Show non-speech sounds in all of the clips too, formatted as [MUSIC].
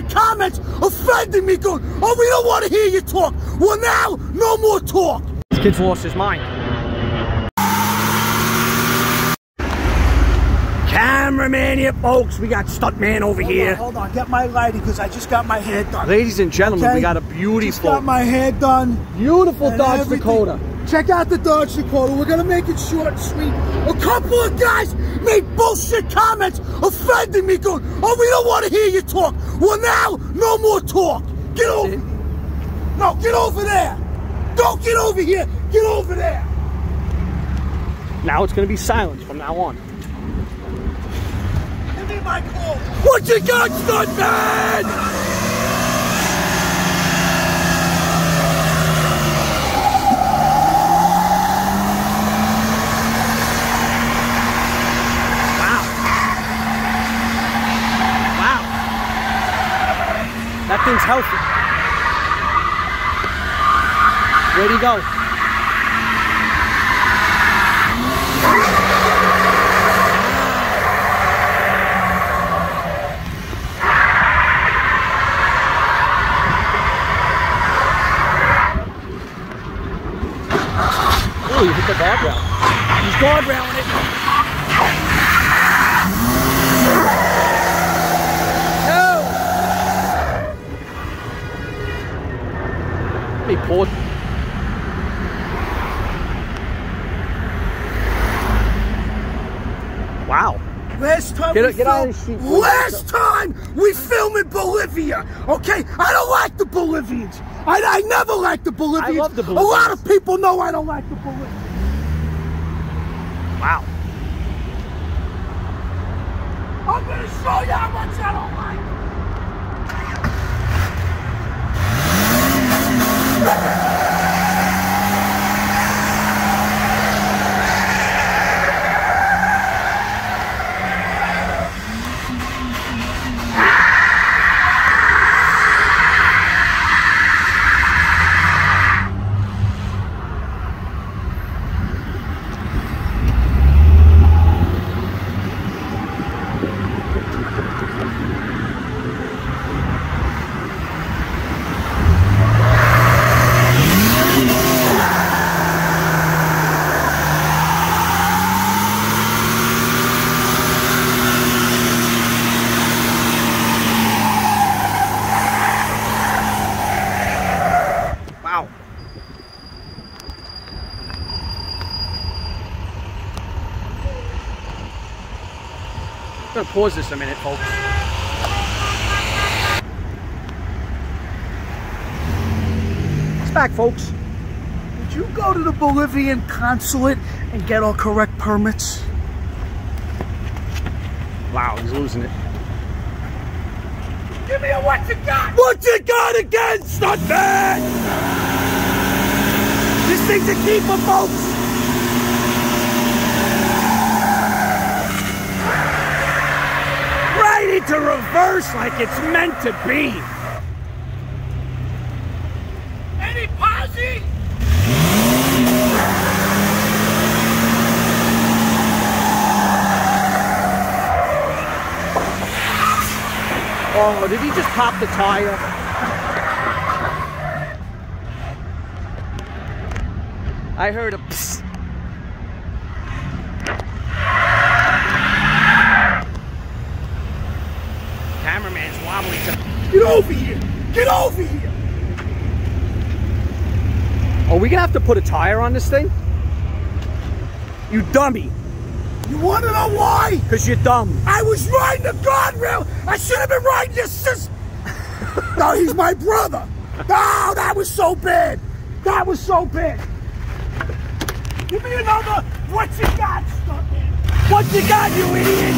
bullshit comments offending me going, oh, we don't want to hear you talk. Well, now, no more talk. This kid's lost his mind. Cameraman here, folks. We got stuntman over Hold here. on, hold on, get my lighting because I just got my hair done. Ladies and gentlemen, Okay? we got a Just beautiful, got my hair done. beautiful Dodge everything. Dakota. Check out the Dodge Dakota. We're gonna make it short and sweet. A couple of guys made bullshit comments offending me going, oh, we don't want to hear you talk. Well, now, no more talk. Get over. No, get over there. Don't get over here. Get over there. Now it's going to be silence from now on. Give me my call. What you got, stuntman? Wow. Wow. That thing's healthy. Where'd he go? Oh, you hit the guardrail. He's guardrailing it. Hey, poor. Wow. Last time Get- we get filmed- Last time we filmed in Bolivia, okay? I don't like the Bolivians. I, I never liked the Bolivians. love the A lot of people know I don't like the Bolivians. Wow. I'm gonna show you how much I don't like. Wow. I'm gonna pause this a minute, folks. It's back, folks. Did you go to the Bolivian consulate and get all correct permits? Wow, he's losing it. Give me a what you got. What you got again, stuntman? This thing's a keeper, folks. Right into reverse like it's meant to be. Any posse? Oh, did he just pop the tire? I heard a psst. Cameraman's wobbly. to- Get over here. Get over here. Are we gonna have to put a tire on this thing? You dummy. You want to know why? Cause you're dumb. I was riding the guardrail. I should have been riding your sister. no, he's my brother. No, that was so bad. That was so bad. Give me another. What you got, stuntman? What you got, you idiot?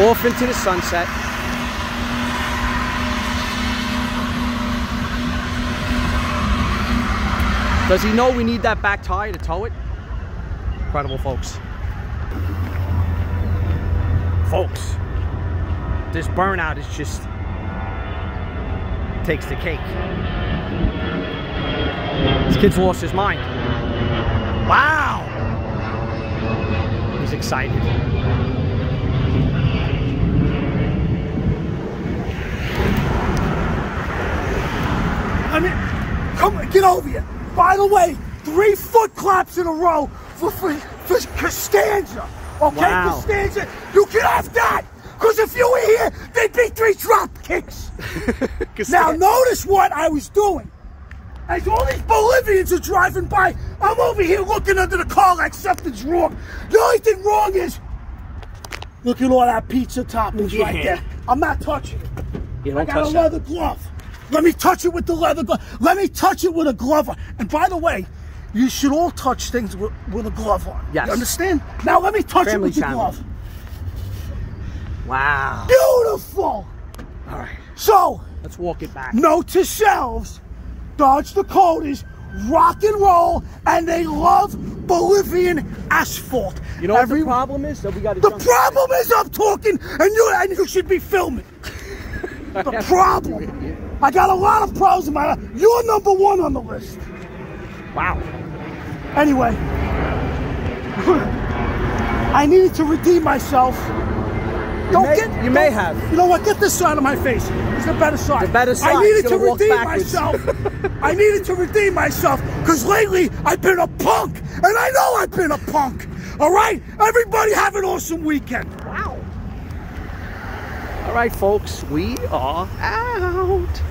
Off into the sunset. Does he know we need that back tire to tow it? Incredible, folks. Folks, this burnout is just takes the cake. This kid's lost his mind. Wow! He's excited. I mean, come on, get over here. By the way, three foot claps in a row for, for, for Costanza. Okay, Wow. Costanza, you get off that. Because if you were here, they'd be three drop kicks. [LAUGHS] Now, notice what I was doing. As all these Bolivians are driving by, I'm over here looking under the car like something's wrong. The only thing wrong is, look at all that pizza toppings right there. I'm not touching it. You I don't got a touch that. leather glove. Let me touch it with the leather glove. Let me touch it with a glove on. And by the way, you should all touch things with, with a glove on. Yes. You understand? Now let me touch Family it with the channel. glove. Wow. Beautiful. All right, So, let's walk it back. note to selves, Dodge Dakotas, rock and roll, and they love Bolivian asphalt. You know what the problem is? That we got to The problem is I'm talking and you and you should be filming. [LAUGHS] The problem. I got a lot of problems in my life. You're number one on the list. Wow. Anyway, I needed to redeem myself. Don't may- get. you may have. You know what? Get this side of my face. It's the better side. The better side. I needed to redeem backwards. myself. [LAUGHS] I needed to redeem myself because lately I've been a punk, and I know I've been a punk. All right, everybody have an awesome weekend. Wow. All right, folks, we are out.